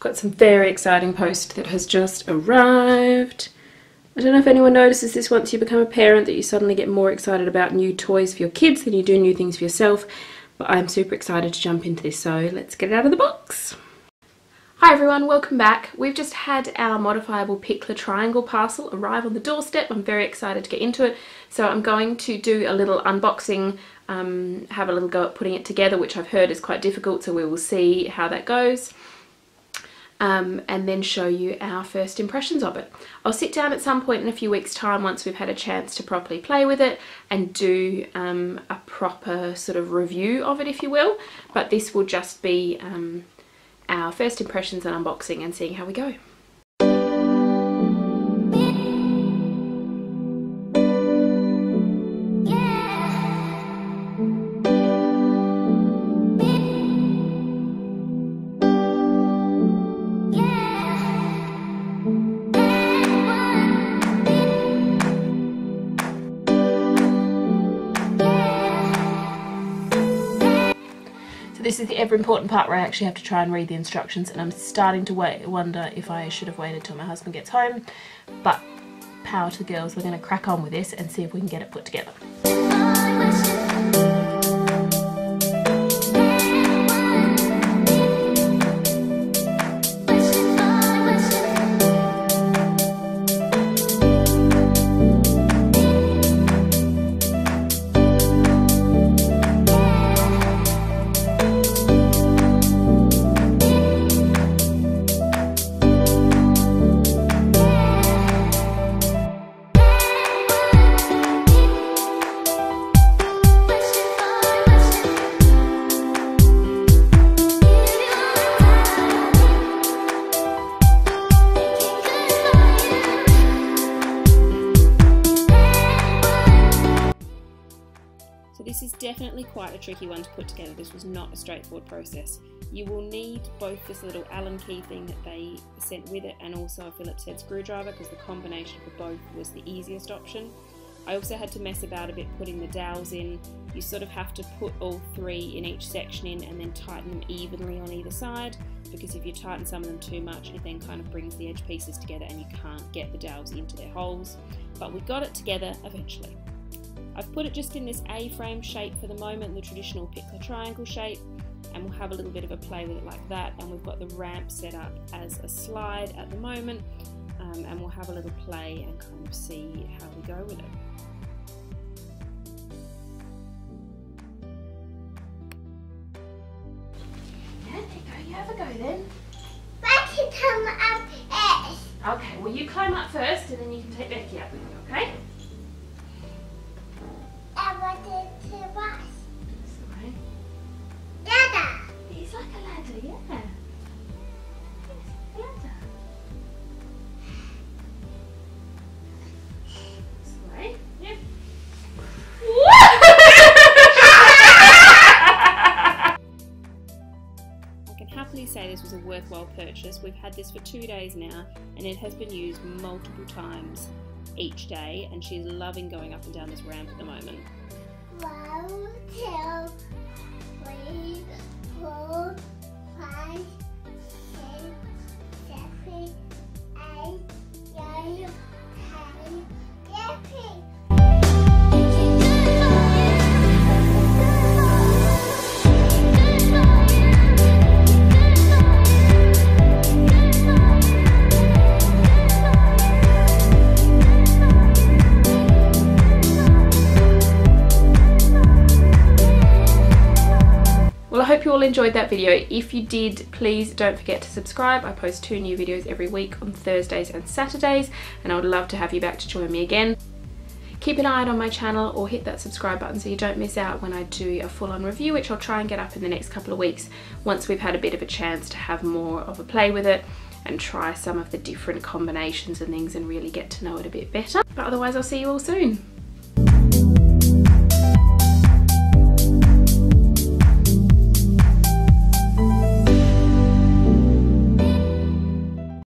Got some very exciting post that has just arrived. I don't know if anyone notices this once you become a parent that you suddenly get more excited about new toys for your kids than you do new things for yourself. But I'm super excited to jump into this, so let's get it out of the box. Hi everyone, welcome back. We've just had our modifiable Pikler triangle parcel arrive on the doorstep. I'm very excited to get into it. So I'm going to do a little unboxing, um, have a little go at putting it together, which I've heard is quite difficult, so we will see how that goes. Um, and then show you our first impressions of it. I'll sit down at some point in a few weeks time once we've had a chance to properly play with it and do um, a proper sort of review of it if you will but this will just be um, our first impressions and unboxing and seeing how we go. This is the ever important part where I actually have to try and read the instructions and I'm starting to wonder if I should have waited till my husband gets home. But power to the girls, we're going to crack on with this and see if we can get it put together. This is definitely quite a tricky one to put together. This was not a straightforward process. You will need both this little Allen key thing that they sent with it and also a Phillips head screwdriver because the combination for both was the easiest option. I also had to mess about a bit putting the dowels in. You sort of have to put all three in each section in and then tighten them evenly on either side because if you tighten some of them too much it then kind of brings the edge pieces together and you can't get the dowels into their holes. But we got it together eventually. I've put it just in this A-frame shape for the moment, the traditional Pikler triangle shape, and we'll have a little bit of a play with it like that. And we've got the ramp set up as a slide at the moment, um, and we'll have a little play and kind of see how we go with it. Yeah, go. You have a go then. Becky come up first. Okay, well you climb up first and then you can take Becky up with you, okay? Say this was a worthwhile purchase. We've had this for two days now and it has been used multiple times each day and she's loving going up and down this ramp at the moment. Hope you all enjoyed that video. If you did, please don't forget to subscribe. I post two new videos every week on Thursdays and Saturdays, and I would love to have you back to join me again. Keep an eye out on my channel or hit that subscribe button so you don't miss out when I do a full-on review, which I'll try and get up in the next couple of weeks once we've had a bit of a chance to have more of a play with it and try some of the different combinations and things and really get to know it a bit better. But otherwise, I'll see you all soon.